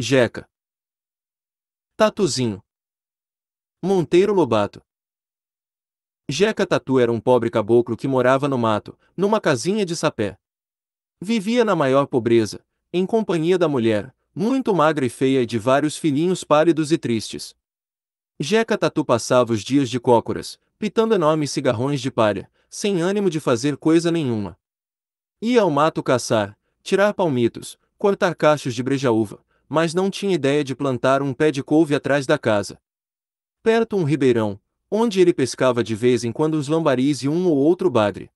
Jeca. Tatuzinho. Monteiro Lobato. Jeca Tatu era um pobre caboclo que morava no mato, numa casinha de sapé. Vivia na maior pobreza, em companhia da mulher, muito magra e feia e de vários filhinhos pálidos e tristes. Jeca Tatu passava os dias de cócoras, pitando enormes cigarrões de palha, sem ânimo de fazer coisa nenhuma. Ia ao mato caçar, tirar palmitos, cortar cachos de brejaúva, mas não tinha ideia de plantar um pé de couve atrás da casa. Perto um ribeirão, onde ele pescava de vez em quando os lambaris e um ou outro bagre.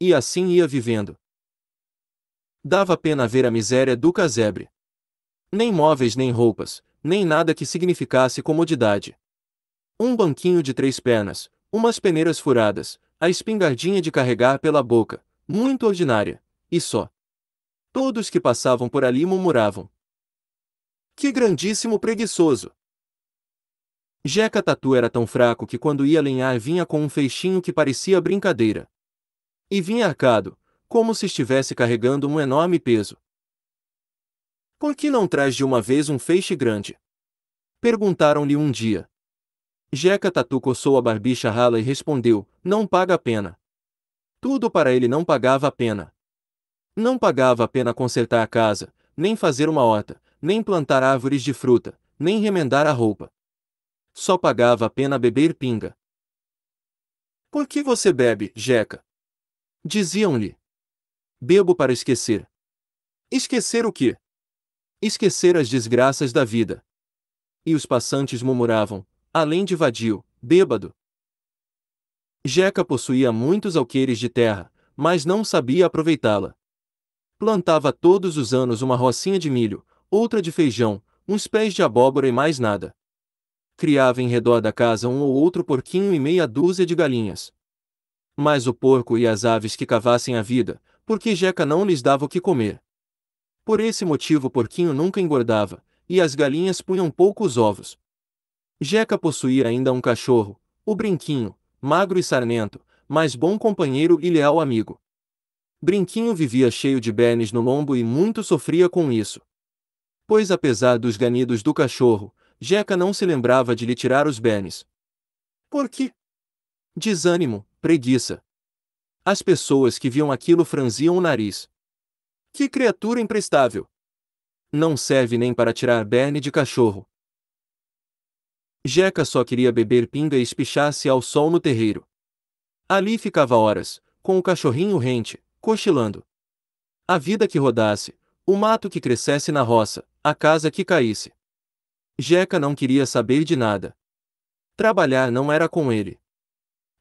E assim ia vivendo. Dava pena ver a miséria do casebre. Nem móveis nem roupas, nem nada que significasse comodidade. Um banquinho de três pernas, umas peneiras furadas, a espingardinha de carregar pela boca, muito ordinária, e só. Todos que passavam por ali murmuravam, que grandíssimo preguiçoso! Jeca Tatu era tão fraco que quando ia lenhar vinha com um feixinho que parecia brincadeira. E vinha arcado, como se estivesse carregando um enorme peso. Por que não traz de uma vez um feixe grande? Perguntaram-lhe um dia. Jeca Tatu coçou a barbicha rala e respondeu: Não paga a pena. Tudo para ele não pagava a pena. Não pagava a pena consertar a casa, nem fazer uma horta, nem plantar árvores de fruta, nem remendar a roupa. Só pagava a pena beber pinga. Por que você bebe, Jeca? Diziam-lhe. Bebo para esquecer. Esquecer o quê? Esquecer as desgraças da vida. E os passantes murmuravam, além de vadio, bêbado. Jeca possuía muitos alqueires de terra, mas não sabia aproveitá-la. Plantava todos os anos uma rocinha de milho, outra de feijão, uns pés de abóbora e mais nada. Criava em redor da casa um ou outro porquinho e meia dúzia de galinhas. Mas o porco e as aves que cavassem a vida, porque Jeca não lhes dava o que comer. Por esse motivo o porquinho nunca engordava, e as galinhas punham poucos ovos. Jeca possuía ainda um cachorro, o Brinquinho, magro e sarnento, mas bom companheiro e leal amigo. Brinquinho vivia cheio de bernes no lombo e muito sofria com isso. Pois apesar dos ganidos do cachorro, Jeca não se lembrava de lhe tirar os bernes. Por quê? Desânimo, preguiça. As pessoas que viam aquilo franziam o nariz. Que criatura imprestável! Não serve nem para tirar berne de cachorro. Jeca só queria beber pinga e espichar-se ao sol no terreiro. Ali ficava horas, com o cachorrinho rente, cochilando. A vida que rodasse, o mato que crescesse na roça, a casa que caísse. Jeca não queria saber de nada. Trabalhar não era com ele.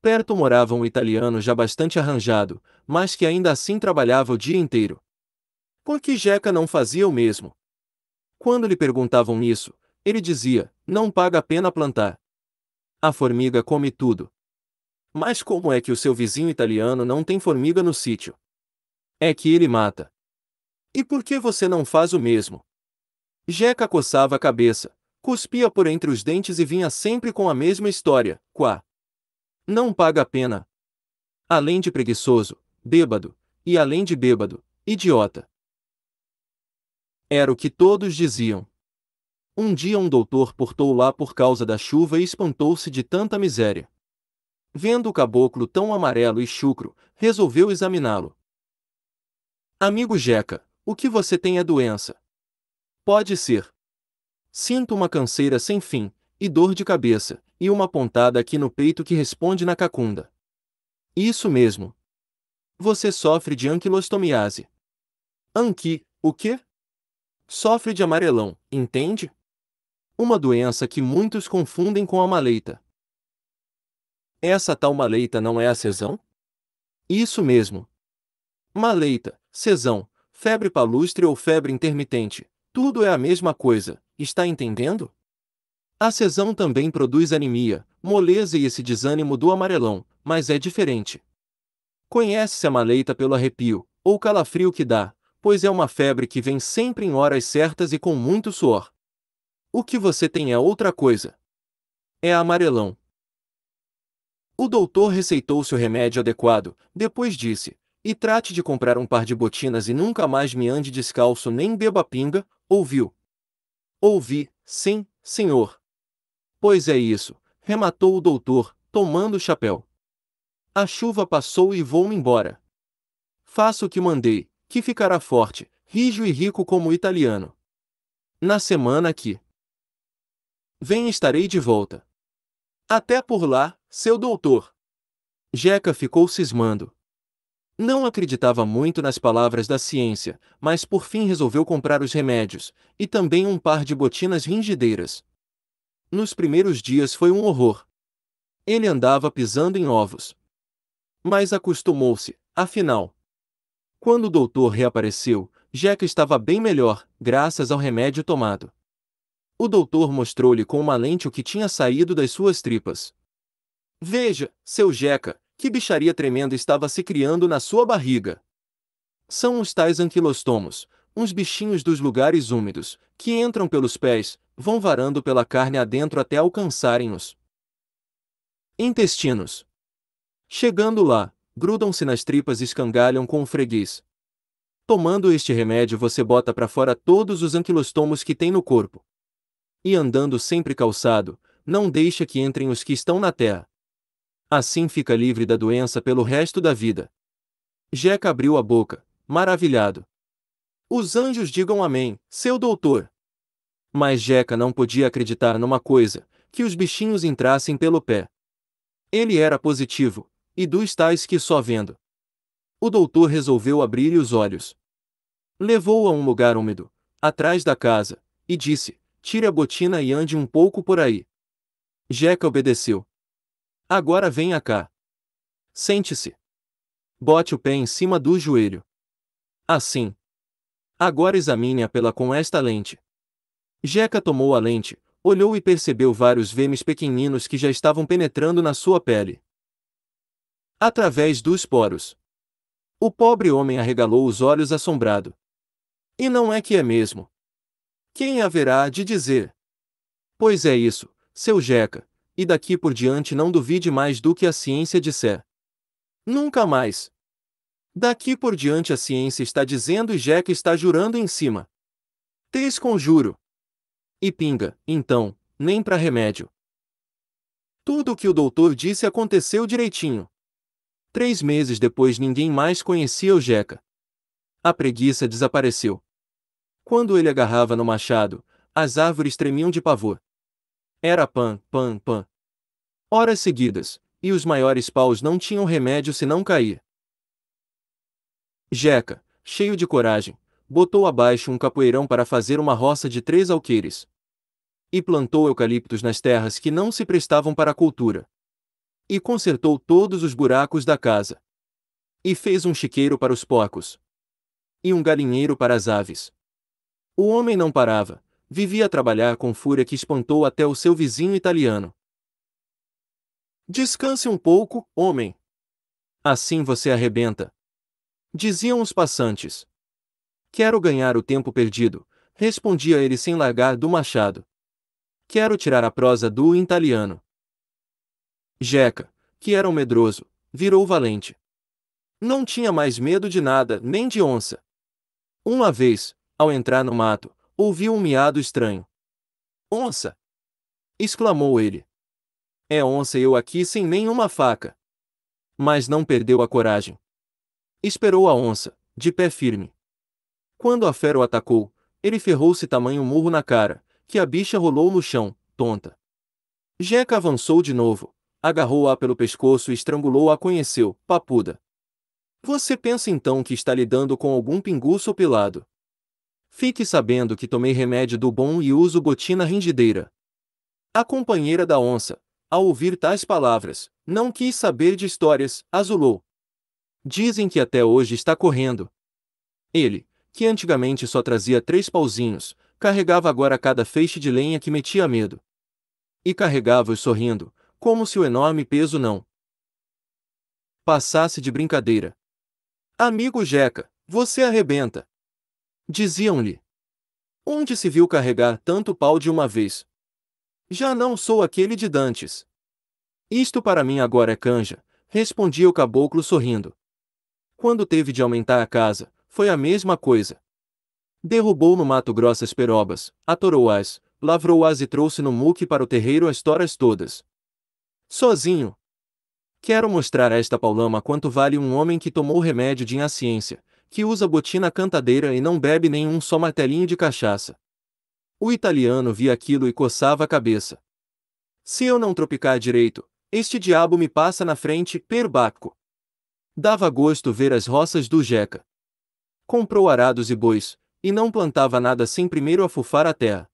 Perto morava um italiano já bastante arranjado, mas que ainda assim trabalhava o dia inteiro. Por que Jeca não fazia o mesmo? Quando lhe perguntavam isso, ele dizia: Não paga a pena plantar. A formiga come tudo. Mas como é que o seu vizinho italiano não tem formiga no sítio? É que ele mata. E por que você não faz o mesmo? Jeca coçava a cabeça, cuspia por entre os dentes e vinha sempre com a mesma história, quá. Não paga a pena. Além de preguiçoso, bêbado, e além de bêbado, idiota. Era o que todos diziam. Um dia um doutor portou lá por causa da chuva e espantou-se de tanta miséria. Vendo o caboclo tão amarelo e chucro, resolveu examiná-lo. Amigo Jeca, o que você tem é doença. Pode ser. Sinto uma canseira sem fim, e dor de cabeça, e uma pontada aqui no peito que responde na cacunda. Isso mesmo. Você sofre de anquilostomiase. Anqui, o quê? Sofre de amarelão, entende? Uma doença que muitos confundem com a maleita. Essa tal maleita não é a cesão? Isso mesmo. Maleita, cesão, febre palustre ou febre intermitente, tudo é a mesma coisa, está entendendo? A cesão também produz anemia, moleza e esse desânimo do amarelão, mas é diferente. Conhece-se a maleita pelo arrepio, ou calafrio que dá, pois é uma febre que vem sempre em horas certas e com muito suor. O que você tem é outra coisa. É amarelão. O doutor receitou-se o remédio adequado, depois disse: E trate de comprar um par de botinas e nunca mais me ande descalço nem beba pinga, ouviu? Ouvi, sim, senhor. Pois é isso, rematou o doutor, tomando o chapéu. A chuva passou e vou-me embora. Faço o que mandei, que ficará forte, rijo e rico como o italiano. Na semana que vem estarei de volta. Até por lá, seu doutor. Jeca ficou cismando. Não acreditava muito nas palavras da ciência, mas por fim resolveu comprar os remédios, e também um par de botinas ringideiras. Nos primeiros dias foi um horror. Ele andava pisando em ovos. Mas acostumou-se, afinal. Quando o doutor reapareceu, Jeca estava bem melhor, graças ao remédio tomado. O doutor mostrou-lhe com uma lente o que tinha saído das suas tripas. Veja, seu Jeca, que bicharia tremenda estava se criando na sua barriga. São os tais anquilostomos, uns bichinhos dos lugares úmidos, que entram pelos pés, vão varando pela carne adentro até alcançarem os intestinos. Chegando lá, grudam-se nas tripas e escangalham com o freguês. Tomando este remédio você bota para fora todos os anquilostomos que tem no corpo. E andando sempre calçado, não deixa que entrem os que estão na terra. Assim fica livre da doença pelo resto da vida. Jeca abriu a boca, maravilhado. Os anjos digam amém, seu doutor. Mas Jeca não podia acreditar numa coisa, que os bichinhos entrassem pelo pé. Ele era positivo, e dos tais que só vendo. O doutor resolveu abrir-lhe os olhos. Levou-o a um lugar úmido, atrás da casa, e disse: Tire a botina e ande um pouco por aí. Jeca obedeceu. Agora venha cá. Sente-se. Bote o pé em cima do joelho. Assim. Agora examine-a pela com esta lente. Jeca tomou a lente, olhou e percebeu vários vemes pequeninos que já estavam penetrando na sua pele. Através dos poros. O pobre homem arregalou os olhos assombrado. E não é que é mesmo. Quem haverá de dizer? Pois é isso, seu Jeca, e daqui por diante não duvide mais do que a ciência disser. Nunca mais. Daqui por diante a ciência está dizendo e Jeca está jurando em cima. Tens conjuro. E pinga, então, nem para remédio. Tudo o que o doutor disse aconteceu direitinho. Três meses depois ninguém mais conhecia o Jeca. A preguiça desapareceu. Quando ele agarrava no machado, as árvores tremiam de pavor. Era pã, pã, pã. Horas seguidas, e os maiores paus não tinham remédio senão cair. Jeca, cheio de coragem, botou abaixo um capoeirão para fazer uma roça de três alqueires. E plantou eucaliptos nas terras que não se prestavam para a cultura. E consertou todos os buracos da casa. E fez um chiqueiro para os porcos. E um galinheiro para as aves. O homem não parava, vivia a trabalhar com fúria que espantou até o seu vizinho italiano. Descanse um pouco, homem. Assim você arrebenta. Diziam os passantes. Quero ganhar o tempo perdido, respondia ele sem largar do machado. Quero tirar a prosa do italiano. Jeca, que era um medroso, virou valente. Não tinha mais medo de nada, nem de onça. Uma vez, ao entrar no mato, ouviu um miado estranho. Onça! exclamou ele. É onça eu aqui sem nenhuma faca. Mas não perdeu a coragem. Esperou a onça, de pé firme. Quando a fera o atacou, ele ferrou-se tamanho murro na cara, que a bicha rolou no chão, tonta. Jeca avançou de novo, agarrou-a pelo pescoço e estrangulou-a conheceu, papuda. Você pensa então que está lidando com algum pinguço pilado. Fique sabendo que tomei remédio do bom e uso botina ringideira. A companheira da onça, ao ouvir tais palavras, não quis saber de histórias, azulou. Dizem que até hoje está correndo. Ele, que antigamente só trazia três pauzinhos, carregava agora cada feixe de lenha que metia medo. E carregava-os sorrindo, como se o enorme peso não passasse de brincadeira. Amigo Jeca, você arrebenta. Diziam-lhe. Onde se viu carregar tanto pau de uma vez? Já não sou aquele de dantes. Isto para mim agora é canja, respondia o caboclo sorrindo. Quando teve de aumentar a casa, foi a mesma coisa. Derrubou no mato grossas perobas, atorou-as, lavrou-as e trouxe no muque para o terreiro as toras todas. Sozinho. Quero mostrar a esta paulama quanto vale um homem que tomou remédio de insciência, que usa botina cantadeira e não bebe nenhum só martelinho de cachaça. O italiano via aquilo e coçava a cabeça. Se eu não tropicar direito, este diabo me passa na frente, perbacco. Dava gosto ver as roças do Jeca. Comprou arados e bois, e não plantava nada sem primeiro afufar a terra.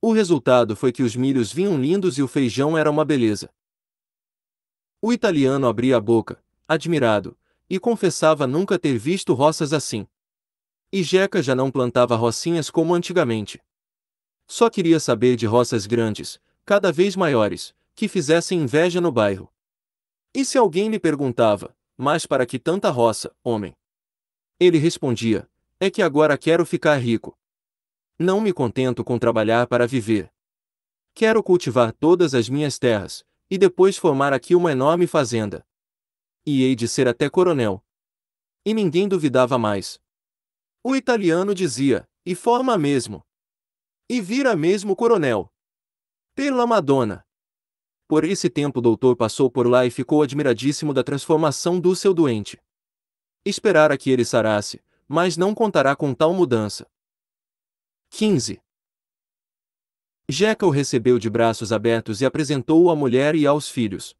O resultado foi que os milhos vinham lindos e o feijão era uma beleza. O italiano abria a boca, admirado, e confessava nunca ter visto roças assim. E Jeca já não plantava rocinhas como antigamente. Só queria saber de roças grandes, cada vez maiores, que fizessem inveja no bairro. E se alguém lhe perguntava, mas para que tanta roça, homem? Ele respondia, é que agora quero ficar rico. Não me contento com trabalhar para viver. Quero cultivar todas as minhas terras, e depois formar aqui uma enorme fazenda. E hei de ser até coronel. E ninguém duvidava mais. O italiano dizia, e forma mesmo. E vira mesmo coronel. Pela Madonna. Por esse tempo o doutor passou por lá e ficou admiradíssimo da transformação do seu doente. Esperara que ele sarasse, mas não contará com tal mudança. 15. Jeca o recebeu de braços abertos e apresentou-o à mulher e aos filhos.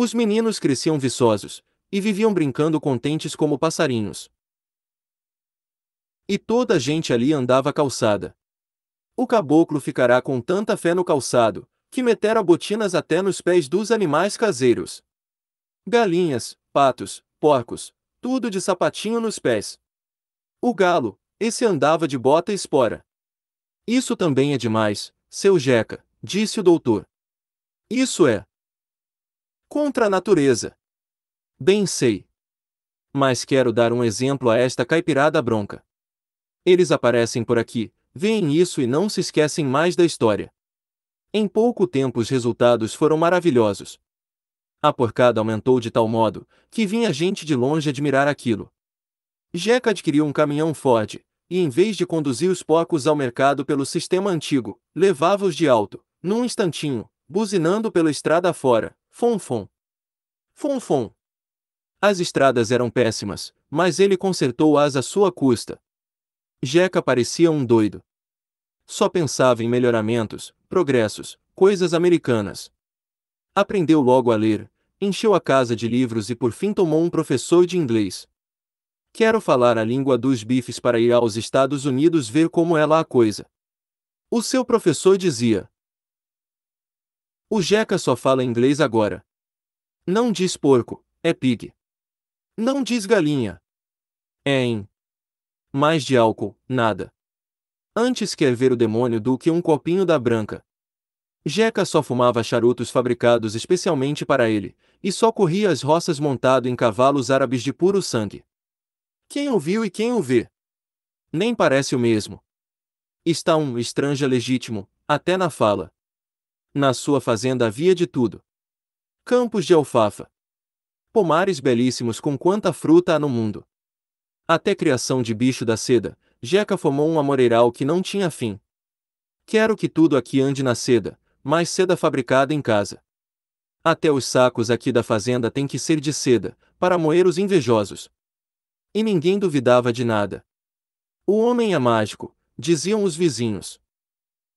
Os meninos cresciam viçosos, e viviam brincando contentes como passarinhos. E toda a gente ali andava calçada. O caboclo ficará com tanta fé no calçado, que metera botinas até nos pés dos animais caseiros. Galinhas, patos, porcos, tudo de sapatinho nos pés. O galo, esse andava de bota espora. Isso também é demais, seu Jeca, disse o doutor. Isso é contra a natureza. Bem sei. Mas quero dar um exemplo a esta caipirada bronca. Eles aparecem por aqui, veem isso e não se esquecem mais da história. Em pouco tempo os resultados foram maravilhosos. A porcada aumentou de tal modo, que vinha gente de longe admirar aquilo. Jeca adquiriu um caminhão Ford, e em vez de conduzir os porcos ao mercado pelo sistema antigo, levava-os de alto, num instantinho, buzinando pela estrada fora, fom-fom. Fom-fom. As estradas eram péssimas, mas ele consertou-as à sua custa. Jeca parecia um doido. Só pensava em melhoramentos, progressos, coisas americanas. Aprendeu logo a ler, encheu a casa de livros e por fim tomou um professor de inglês. Quero falar a língua dos bifes para ir aos Estados Unidos ver como é lá a coisa. O seu professor dizia. O Jeca só fala inglês agora. Não diz porco, é pig. Não diz galinha. É em. Mais de álcool, nada. Antes quer ver o demônio do que um copinho da branca. Jeca só fumava charutos fabricados especialmente para ele, e só corria as roças montado em cavalos árabes de puro sangue. Quem o viu e quem o vê? Nem parece o mesmo. Está um estranho legítimo, até na fala. Na sua fazenda havia de tudo. Campos de alfafa. Pomares belíssimos com quanta fruta há no mundo. Até criação de bicho da seda, Jeca formou um amoreiral que não tinha fim. Quero que tudo aqui ande na seda, mas seda fabricada em casa. Até os sacos aqui da fazenda têm que ser de seda, para moer os invejosos. E ninguém duvidava de nada. O homem é mágico, diziam os vizinhos.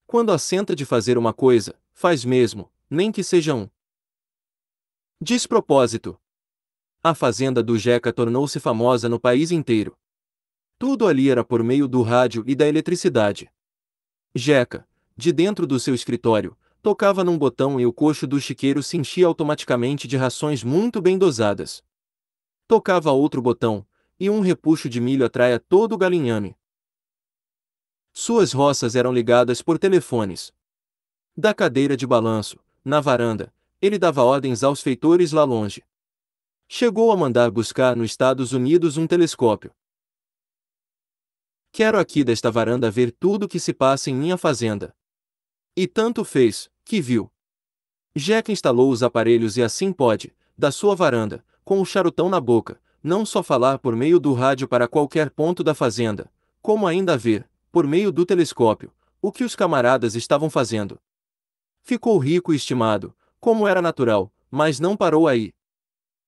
Quando assenta de fazer uma coisa, faz mesmo, nem que seja um despropósito. A fazenda do Jeca tornou-se famosa no país inteiro. Tudo ali era por meio do rádio e da eletricidade. Jeca, de dentro do seu escritório, tocava num botão e o coxo do chiqueiro se enchia automaticamente de rações muito bem dosadas. Tocava outro botão, e um repuxo de milho atraia todo o galinhame. Suas roças eram ligadas por telefones. Da cadeira de balanço, na varanda, ele dava ordens aos feitores lá longe. Chegou a mandar buscar nos Estados Unidos um telescópio. Quero aqui desta varanda ver tudo o que se passa em minha fazenda. E tanto fez, que viu. Jack instalou os aparelhos e assim pode, da sua varanda, com o charutão na boca, não só falar por meio do rádio para qualquer ponto da fazenda, como ainda ver, por meio do telescópio, o que os camaradas estavam fazendo. Ficou rico e estimado, como era natural, mas não parou aí.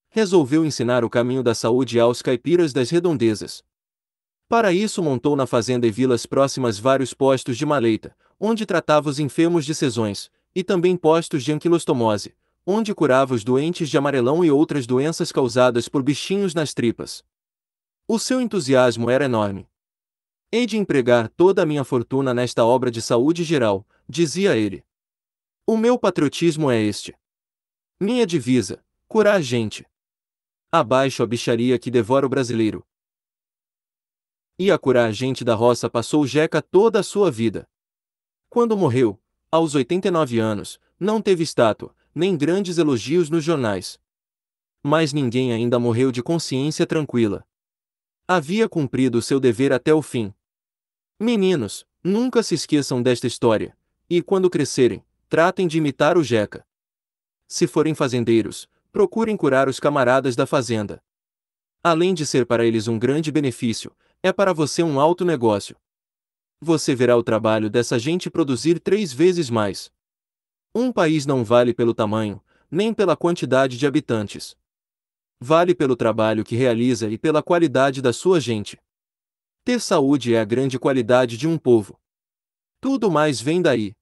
Resolveu ensinar o caminho da saúde aos caipiras das redondezas. Para isso montou na fazenda e vilas próximas vários postos de maleita, onde tratava os enfermos de sezões, e também postos de anquilostomose, onde curava os doentes de amarelão e outras doenças causadas por bichinhos nas tripas. O seu entusiasmo era enorme. Hei de empregar toda a minha fortuna nesta obra de saúde geral, dizia ele. O meu patriotismo é este. Minha divisa: curar a gente. Abaixo a bicharia que devora o brasileiro. E a curar a gente da roça passou Jeca toda a sua vida. Quando morreu, aos 89 anos, não teve estátua, nem grandes elogios nos jornais. Mas ninguém ainda morreu de consciência tranquila. Havia cumprido seu dever até o fim. Meninos, nunca se esqueçam desta história, e quando crescerem, tratem de imitar o Jeca. Se forem fazendeiros, procurem curar os camaradas da fazenda. Além de ser para eles um grande benefício, é para você um alto negócio. Você verá o trabalho dessa gente produzir três vezes mais. Um país não vale pelo tamanho, nem pela quantidade de habitantes. Vale pelo trabalho que realiza e pela qualidade da sua gente. Ter saúde é a grande qualidade de um povo. Tudo mais vem daí.